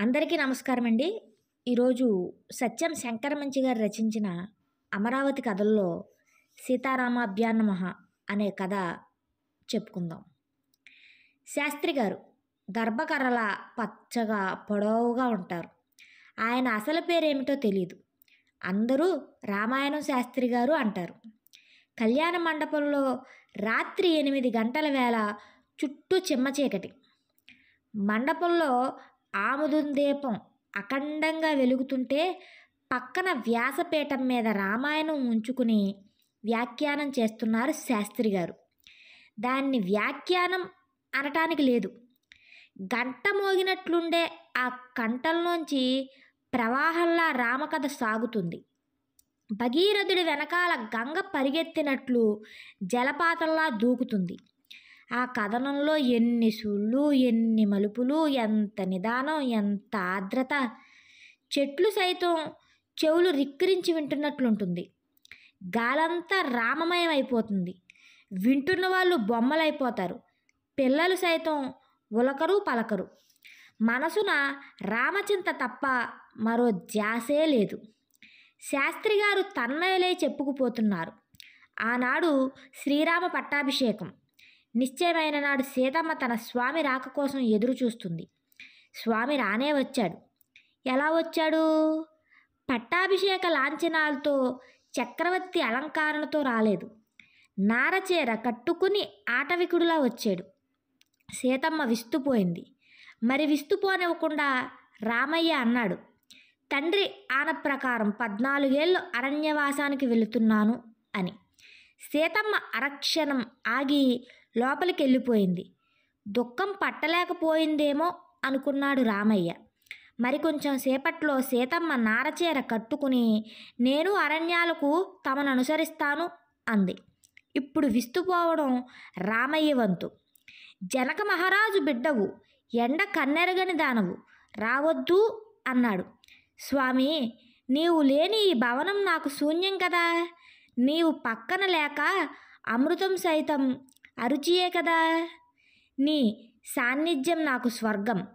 అందరికీ నమస్కారం అండి ఈరోజు సత్యం శంకరమంచి గారు రచించిన అమరావతి కథల్లో సీతారామాభ్యాన్నమహ అనే కథ చెప్పుకుందాం. శాస్త్రి గారు దర్భకర్రల పచ్చగా పొడవుగా ఉంటారు. ఆయన అసలు పేరేమిటో తెలియదు అందరూ రామాయణం శాస్త్రి గారు అంటారు. కళ్యాణ మండపంలో రాత్రి ఎనిమిది గంటల వేళ చుట్టూ చిమ్మ చీకటి. మండపంలో ఆముదం దీపం అఖండంగా వెలుగుతుంటే పక్కన వ్యాసపీఠం మీద రామాయణం ఉంచుకుని వ్యాఖ్యానం చేస్తున్నారు శాస్త్రి గారు దాన్ని వ్యాఖ్యానం అనటానికి లేదు. గంట మోగినట్లుండే ఆ కంటల్లోంచి ప్రవాహంలా రామకథ సాగుతుంది. భగీరథుడి వెనకాల గంగ పరిగెత్తినట్లు జలపాతంలా దూకుతుంది. ఆ కథనంలో ఎన్ని సుళ్ళు ఎన్ని మలుపులు ఎంత నిదానం ఎంత ఆర్ద్రత. చెట్లు సైతం చెవులు రిక్కిరించి వింటున్నట్లుంటుంది. గాలంతా రామమయం అయిపోతుంది వింటున్న వాళ్ళు బొమ్మలైపోతారు. పిల్లలు సైతం ఉలకరు పలకరు. మనసున రామచింత తప్ప మరో ధ్యాసే లేదు. శాస్త్రి గారు తన్నయలే చెప్పుకుపోతున్నారు. ఆనాడు శ్రీరామ పట్టాభిషేకం. నిశ్చయమైన నాడు సీతమ్మ తన స్వామి రాక కోసం ఎదురు చూస్తుంది స్వామి రానే వచ్చాడు. ఎలా వచ్చాడు? పట్టాభిషేక లాంఛనాలతో చక్రవర్తి అలంకారణతో రాలేదు. నారచీర కట్టుకుని ఆటవికుడులా వచ్చాడు. సీతమ్మ విస్తుపోయింది. మరి విస్తుపోనివ్వకుండా రామయ్య అన్నాడు తండ్రి ఆన ప్రకారం పద్నాలుగేళ్ళు అరణ్యవాసానికి వెళుతున్నాను అని. సీతమ్మ అరక్షణం ఆగి లోపలికి వెళ్ళిపోయింది దుఃఖం పట్టలేకపోయిందేమో అనుకున్నాడు రామయ్య. మరి కొంచెం సేపట్లో సీతమ్మ నారచీర కట్టుకుని నేను అరణ్యాలకు తమను అనుసరిస్తాను అంది. ఇప్పుడు విస్తుపోవడం రామయ్య వంతు. జనక మహారాజు బిడ్డవు ఎండ కన్నెరగని దానవు రావద్దు అన్నాడు. స్వామి నీవు లేని ఈ భవనం నాకు శూన్యం కదా. నీవు పక్కన లేక అమృతం సైతం అరుచియే కదా. నీ సాన్నిధ్యం నాకు స్వర్గం.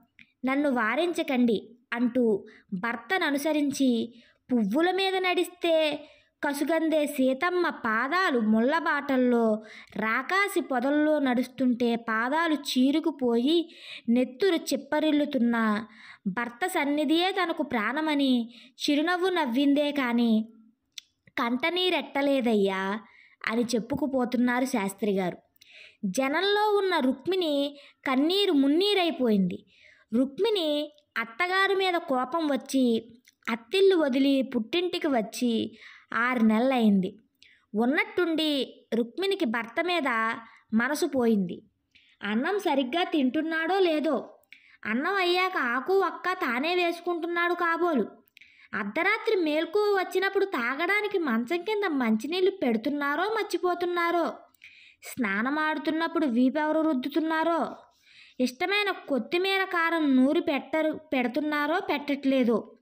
నన్ను వారించకండి అంటూ భర్తను అనుసరించి పువ్వుల మీద నడిస్తే కసుగందే సీతమ్మ పాదాలు ముళ్ళబాటల్లో రాకాసి పొదల్లో నడుస్తుంటే పాదాలు చీరుకుపోయి నెత్తురు చిప్పరిల్లుతున్న భర్త సన్నిధియే తనకు ప్రాణమని చిరునవ్వు నవ్విందే కానీ కంటనీరెట్టలేదయ్యా అని చెప్పుకుపోతున్నారు శాస్త్రి గారు. జనంలో ఉన్న రుక్మిణి కన్నీరు మున్నీరైపోయింది. రుక్మిణి అత్తగారి మీద కోపం వచ్చి అత్తిల్లు వదిలి పుట్టింటికి వచ్చి ఆరు నెలలైంది ఉన్నట్టుండి రుక్మిణికి భర్త మీద మనసు పోయింది. అన్నం సరిగ్గా తింటున్నాడో లేదో? అన్నం అయ్యాక ఆకు ఒక్క తానే వేసుకుంటున్నాడు కాబోలు. అర్ధరాత్రి మేల్కు వచ్చినప్పుడు తాగడానికి మంచం కింద మంచినీళ్ళు పెడుతున్నారో మర్చిపోతున్నారో? స్నానమాడుతున్నప్పుడు వీపెవరు రుద్దుతున్నారో? ఇష్టమైన కొత్తిమీర కారం నూరి పెట్టరు పెడుతున్నారో పెట్టట్లేదో.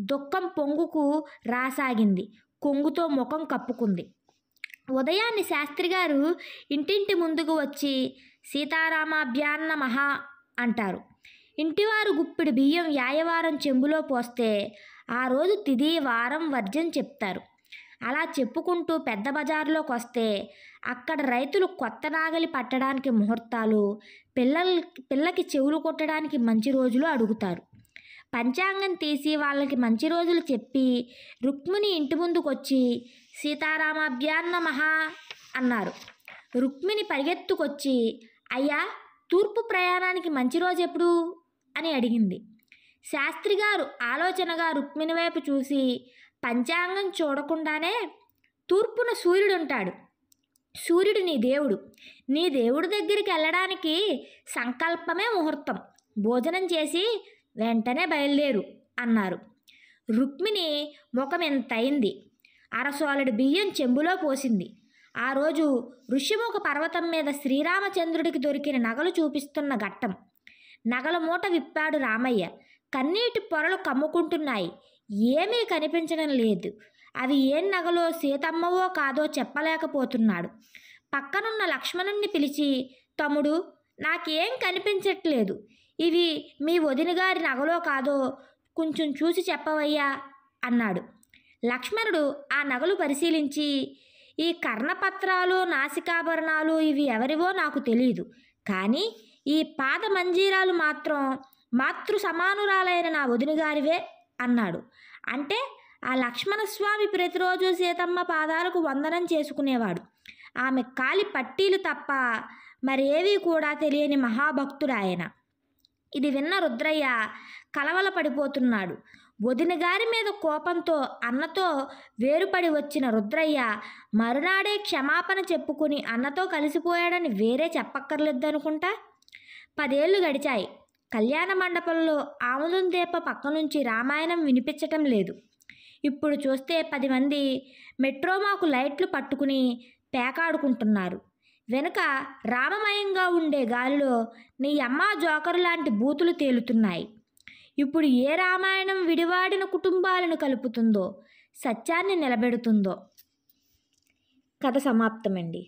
దుఃఖం పొంగుకు రాసాగింది. కొంగుతో ముఖం కప్పుకుంది. ఉదయాన్ని శాస్త్రి గారు ఇంటింటి ముందుకు వచ్చి సీతారామాభ్యాన్న మహా అంటారు. ఇంటివారు గుప్పిడి బియ్యం యాయవారం చెంబులో పోస్తే ఆ రోజు తిది వారం వర్జం చెప్తారు. అలా చెప్పుకుంటూ పెద్ద బజార్లోకి వస్తే అక్కడ రైతులు కొత్త నాగలి పట్టడానికి ముహూర్తాలు పిల్లల పిల్లకి చెవులు కొట్టడానికి మంచి రోజులు అడుగుతారు. పంచాంగం తీసి వాళ్ళకి మంచి రోజులు చెప్పి రుక్మిణి ఇంటి ముందుకొచ్చి సీతారామాభ్యాన్న మహా అన్నారు. రుక్మిణి పరిగెత్తుకొచ్చి అయ్యా తూర్పు ప్రయాణానికి మంచి రోజు ఎప్పుడు? అని అడిగింది. శాస్త్రి గారు ఆలోచనగా రుక్మిణి వైపు చూసి పంచాంగం చూడకుండానే తూర్పున సూర్యుడుంటాడు. సూర్యుడు నీ దేవుడు. నీ దేవుడి దగ్గరికి వెళ్ళడానికి సంకల్పమే ముహూర్తం. భోజనం చేసి వెంటనే బయలుదేరు అన్నారు. రుక్మిణి ముఖం ఎంతయింది? అరసోలడు బియ్యం చెంబులో పోసింది. ఆ రోజు ఋషిముఖ పర్వతం మీద శ్రీరామచంద్రుడికి దొరికిన నగలు చూపిస్తున్న ఘట్టం. నగల మూట విప్పాడు రామయ్య. కన్నీటి పొరలు కమ్ముకుంటున్నాయి. ఏమీ కనిపించడం లేదు. అవి ఏం నగలో సీతమ్మవో కాదో చెప్పలేకపోతున్నాడు. పక్కనున్న లక్ష్మణుణ్ణి పిలిచి తమ్ముడు నాకేం కనిపించట్లేదు. ఇవి మీ వదినగారి నగలో కాదో కొంచెం చూసి చెప్పవయ్యా అన్నాడు. లక్ష్మణుడు ఆ నగలు పరిశీలించి ఈ కర్ణపత్రాలు నాసికాభరణాలు ఇవి ఎవరివో నాకు తెలియదు కానీ ఈ పాద మంజీరాలు మాత్రం మాతృ సమానురాలైన నా వదినగారివే అన్నాడు. అంటే ఆ లక్ష్మణస్వామి ప్రతిరోజు సీతమ్మ పాదాలకు వందనం చేసుకునేవాడు. ఆమె కాలి పట్టీలు తప్ప మరేవీ కూడా తెలియని మహాభక్తుడు ఆయన ఇది విన్న రుద్రయ్య కలవల పడిపోతున్నాడు. వదిన గారి మీద కోపంతో అన్నతో వేరుపడి వచ్చిన రుద్రయ్య మరునాడే క్షమాపణ చెప్పుకుని అన్నతో కలిసిపోయాడని వేరే చెప్పక్కర్లేదనుకుంటా? పదేళ్ళు గడిచాయి. కళ్యాణ మండపంలో ఆముదం దీప పక్క నుంచి రామాయణం వినిపించటం లేదు. ఇప్పుడు చూస్తే పది మంది మెట్రోమాకు లైట్లు పట్టుకుని పేకాడుకుంటున్నారు. వెనుక రామమయంగా ఉండే గాలిలో నీ అమ్మ జోకరు లాంటి బూతులు తేలుతున్నాయి. ఇప్పుడు ఏ రామాయణం విడివాడిన కుటుంబాలను కలుపుతుందో సత్యాన్ని నిలబెడుతుందో. కథ సమాప్తమండి.